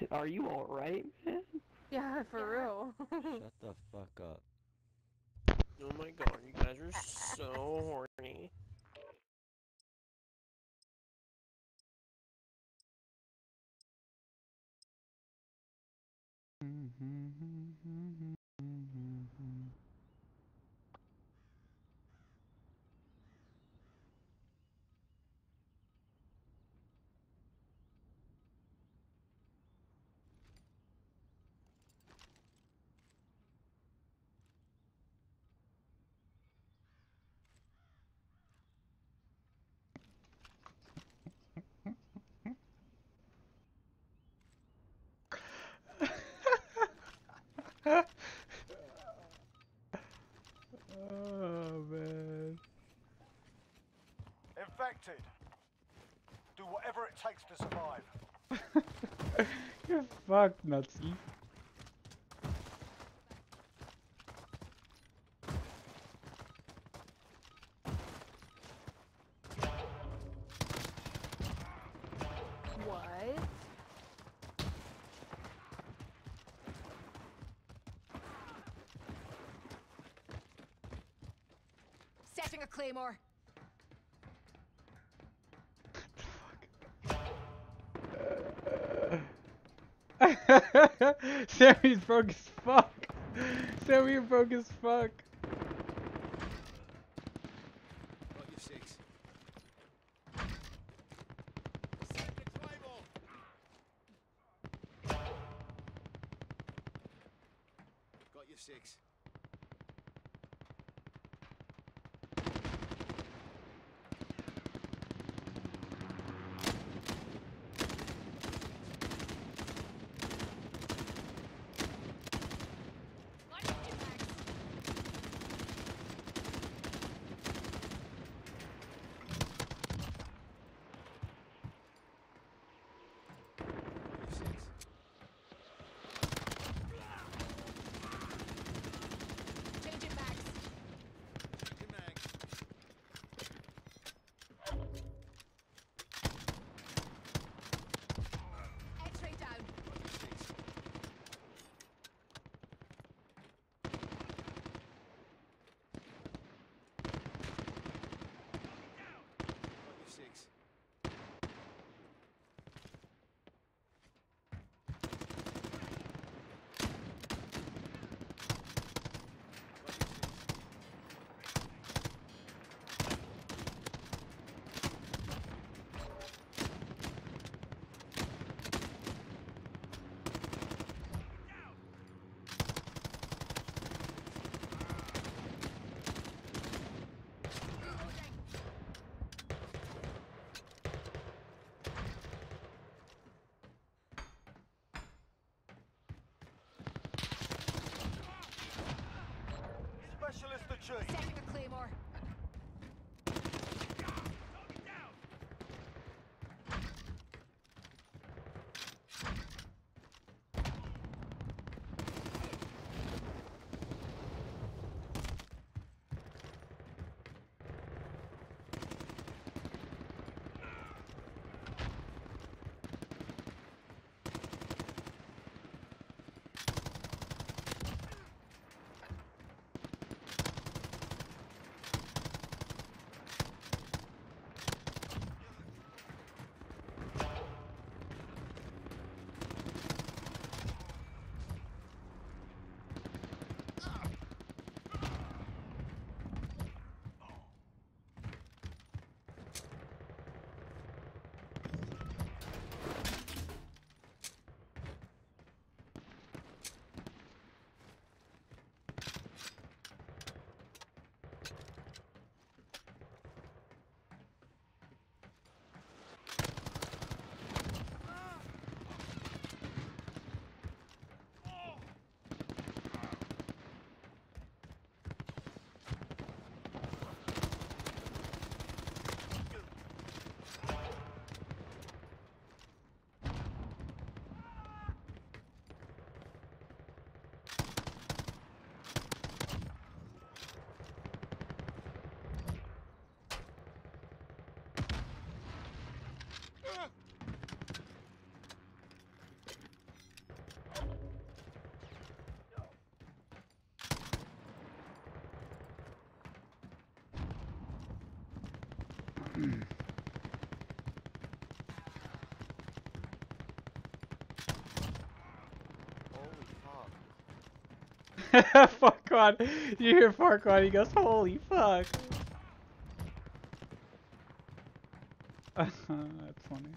Are you alright, man? Yeah, for real. Shut the fuck up. Oh my god, you guys are so horny. Oh man. Infected. Do whatever it takes to survive. You're fucked, Nazi. what? Setting a claymore. Sammy's broke as fuck. Sammy broke as fuck. Achieved. Setting a claymore. Farquaad, you hear Farquaad? He goes, "Holy fuck!" That's funny.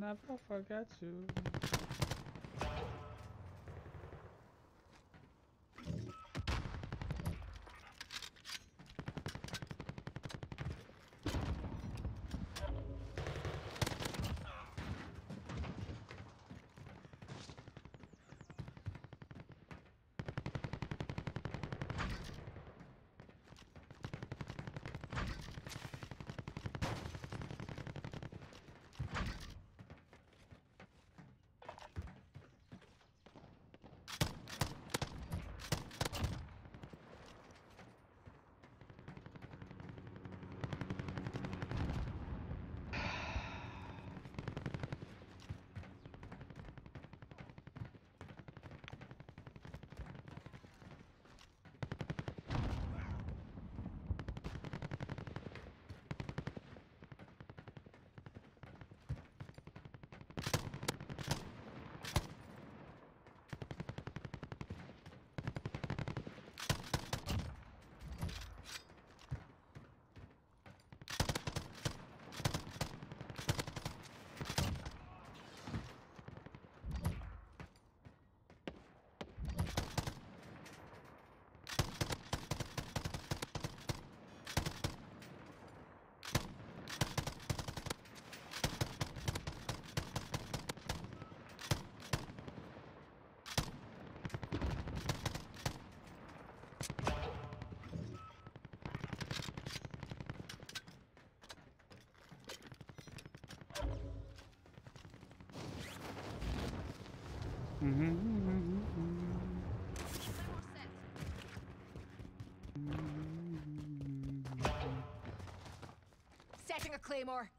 Never forget you. Mm-hmm. Setting a claymore.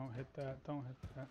Don't hit that. Don't hit that.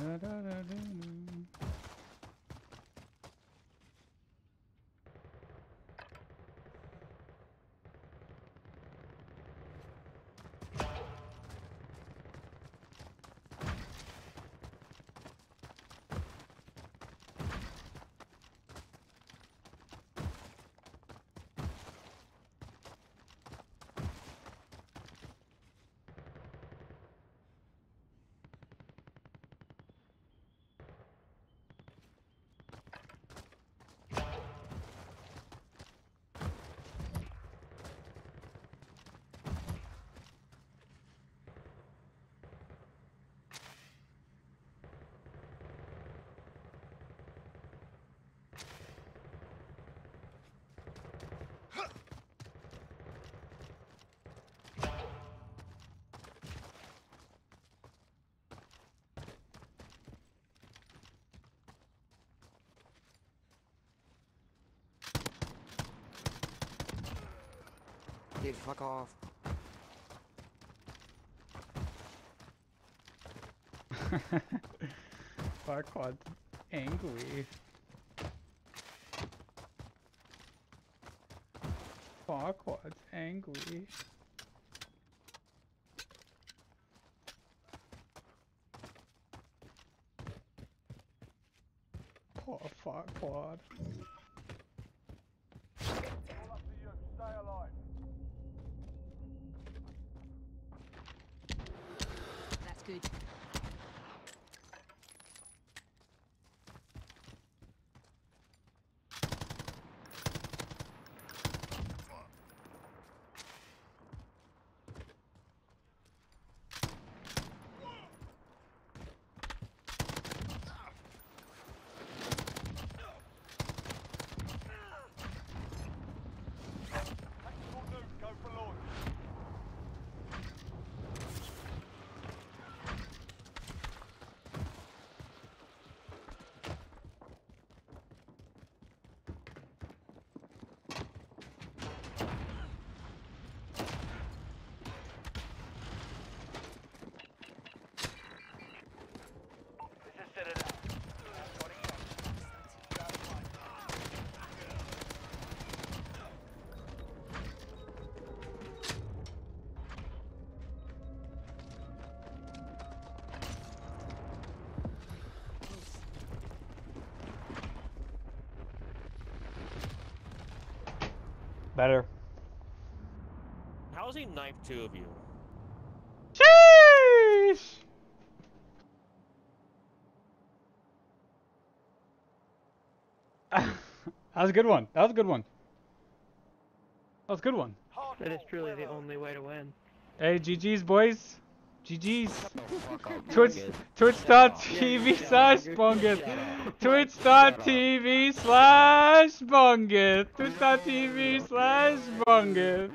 da, da, da, da. Dude, fuck off. Farquaad angry. Farquaad's angry. Poor Farquaad. Better. How's he knifed two of you? Sheesh! that was a good one. That was a good one. That was a good one. Hard That is truly the only way to win. Hey, GG's, boys. GG's. Twitch, twitch.tv slash bungus. Twitch.tv slash bungus. Twitch.tv slash bungus.